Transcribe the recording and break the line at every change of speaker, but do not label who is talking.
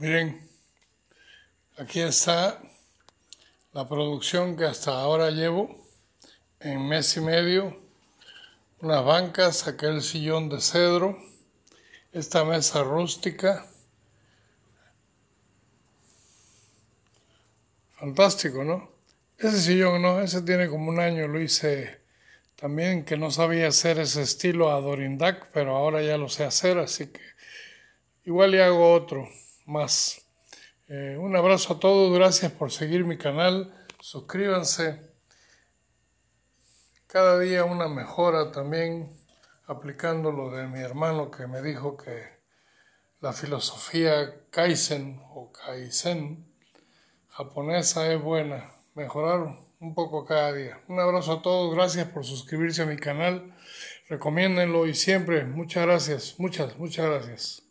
Miren, aquí está la producción que hasta ahora llevo en mes y medio. Unas bancas, aquel sillón de cedro, esta mesa rústica. Fantástico, ¿no? Ese sillón no, ese tiene como un año, lo hice también que no sabía hacer ese estilo a Dorindac, pero ahora ya lo sé hacer, así que igual le hago otro más. Eh, un abrazo a todos, gracias por seguir mi canal, suscríbanse. Cada día una mejora también aplicando lo de mi hermano que me dijo que la filosofía Kaizen o Kaizen japonesa es buena, mejorar un poco cada día. Un abrazo a todos, gracias por suscribirse a mi canal, recomiéndenlo y siempre, muchas gracias, muchas, muchas gracias.